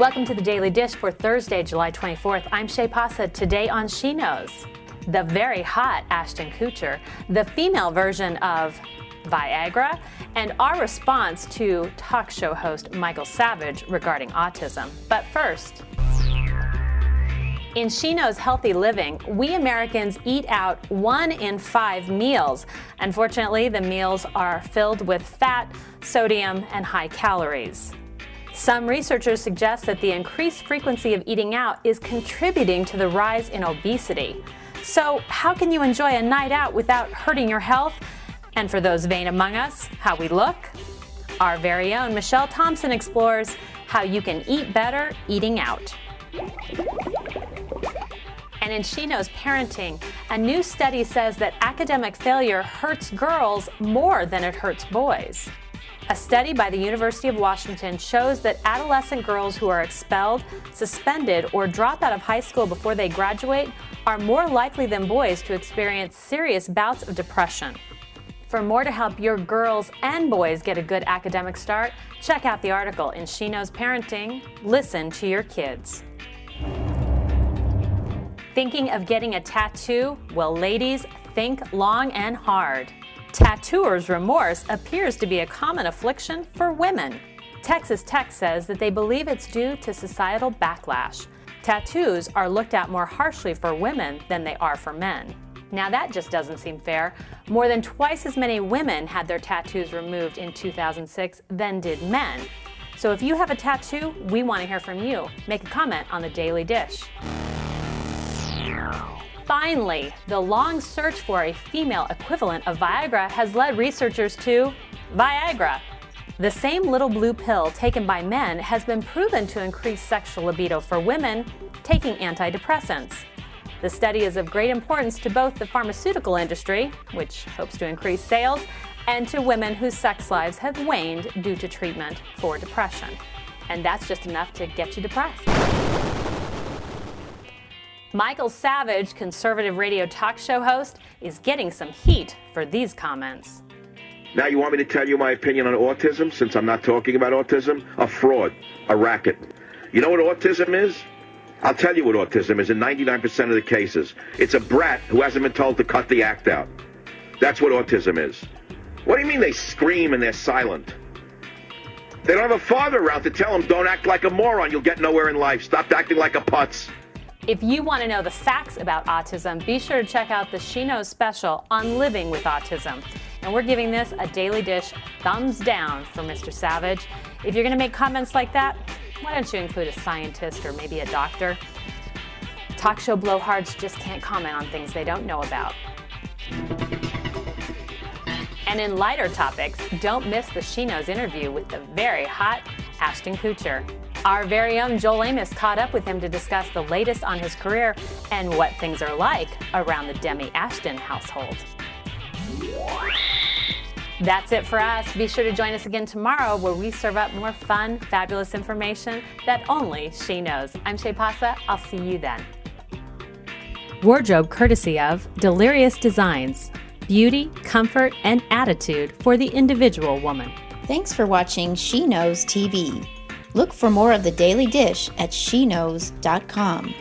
Welcome to the Daily Dish for Thursday, July 24th. I'm Shay Pausa. Today on She Knows, the very hot Ashton Kutcher, the female version of Viagra, and our response to talk show host Michael Savage regarding autism. But first, in She Knows Healthy Living, we Americans eat out one in five meals. Unfortunately, the meals are filled with fat, sodium, and high calories. Some researchers suggest that the increased frequency of eating out is contributing to the rise in obesity. So, how can you enjoy a night out without hurting your health? And for those vain among us, how we look? Our very own Michelle Thompson explores how you can eat better eating out. And in She Knows Parenting, a new study says that academic failure hurts girls more than it hurts boys. A study by the University of Washington shows that adolescent girls who are expelled, suspended, or drop out of high school before they graduate are more likely than boys to experience serious bouts of depression. For more to help your girls and boys get a good academic start, check out the article in She Knows Parenting Listen to Your Kids. Thinking of getting a tattoo? Well, ladies, think long and hard. Tattooer's remorse appears to be a common affliction for women. Texas Tech says that they believe it's due to societal backlash. Tattoos are looked at more harshly for women than they are for men. Now, that just doesn't seem fair. More than twice as many women had their tattoos removed in 2006 than did men. So, if you have a tattoo, we want to hear from you. Make a comment on the Daily Dish. Finally, the long search for a female equivalent of Viagra has led researchers to Viagra. The same little blue pill taken by men has been proven to increase sexual libido for women taking antidepressants. The study is of great importance to both the pharmaceutical industry, which hopes to increase sales, and to women whose sex lives have waned due to treatment for depression. And that's just enough to get you depressed. Michael Savage, conservative radio talk show host, is getting some heat for these comments. Now, you want me to tell you my opinion on autism since I'm not talking about autism? A fraud, a racket. You know what autism is? I'll tell you what autism is in 99% of the cases. It's a brat who hasn't been told to cut the act out. That's what autism is. What do you mean they scream and they're silent? They don't have a father around to tell them, don't act like a moron, you'll get nowhere in life. Stop acting like a putz. If you want to know the facts about autism, be sure to check out the She Knows special on living with autism. And we're giving this a Daily Dish thumbs down for Mr. Savage. If you're going to make comments like that, why don't you include a scientist or maybe a doctor? Talk show blowhards just can't comment on things they don't know about. And in lighter topics, don't miss the She Knows interview with the very hot Ashton Kutcher. Our very own Joel Amos caught up with him to discuss the latest on his career and what things are like around the Demi Ashton household. That's it for us. Be sure to join us again tomorrow where we serve up more fun, fabulous information that only she knows. I'm Shay Pausa. I'll see you then. Wardrobe courtesy of Delirious Designs beauty, comfort, and attitude for the individual woman. Thanks for watching She Knows TV. Look for more of the Daily Dish at sheknows.com.